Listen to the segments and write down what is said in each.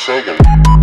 Sagan.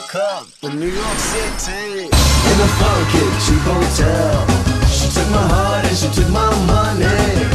woke New York City. In a funky cheap hotel. She took my heart and she took my money.